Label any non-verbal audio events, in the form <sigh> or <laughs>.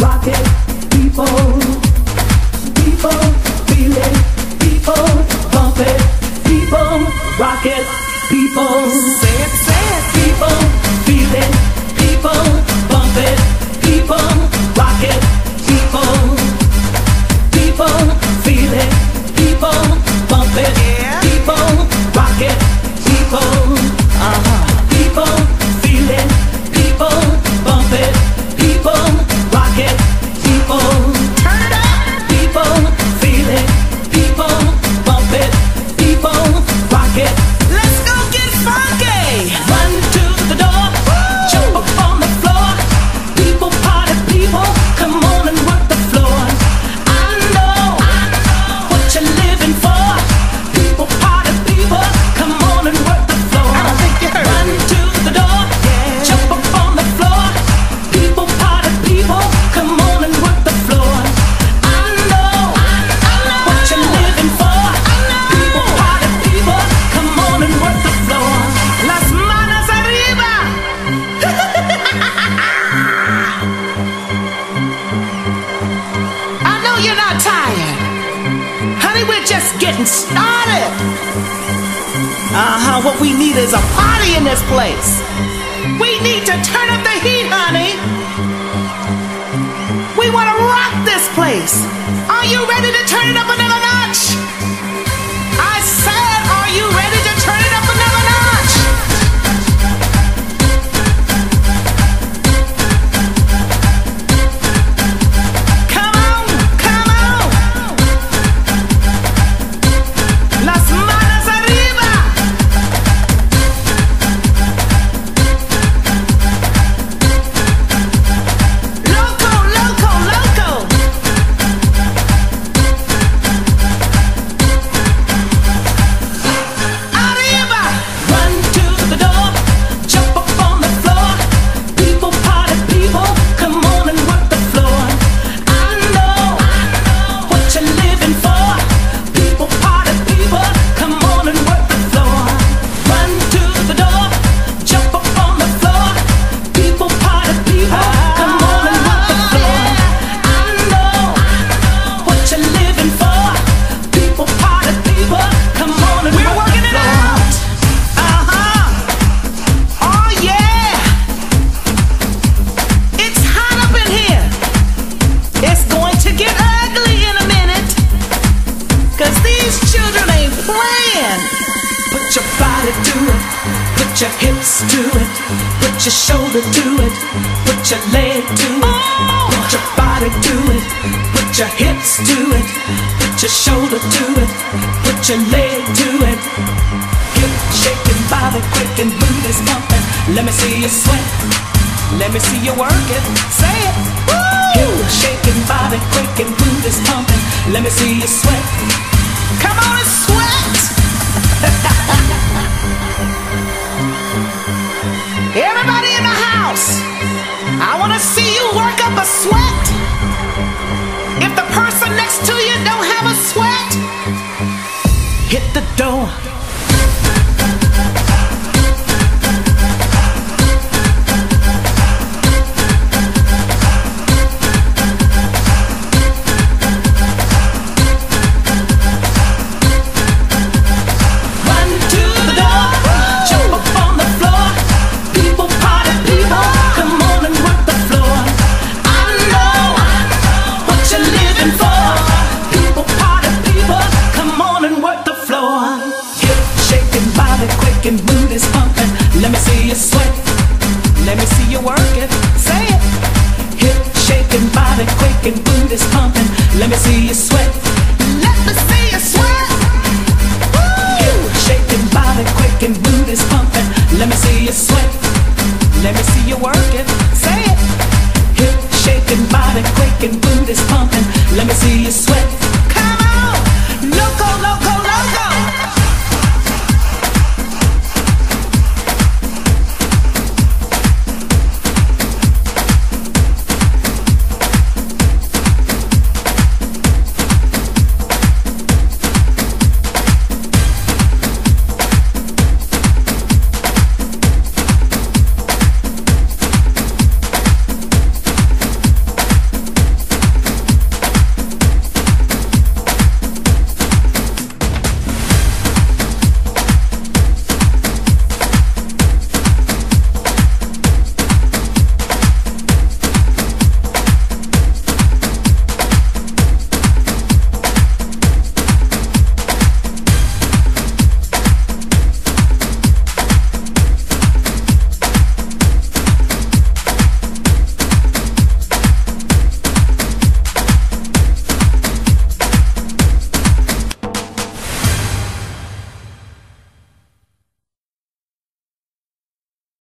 rock it. Getting started. Uh huh. What we need is a party in this place. We need to turn up the heat, honey. We want to rock this place. Are you ready to turn it up another children ain't playing. Put your body to it. Put your hips to it. Put your shoulder to it. Put your leg to it. Oh. Put your body to it. Put your hips to it. Put your shoulder to it. Put your leg to it. Hip shaking, body quick and booty's pumping. Let me see you sweat. Let me see you work it. Say it. Hip shaking, body quick and booty's pumping. Let me see you sweat. Come on and sweat. <laughs> quick and booty's pumping. Let me see you sweat.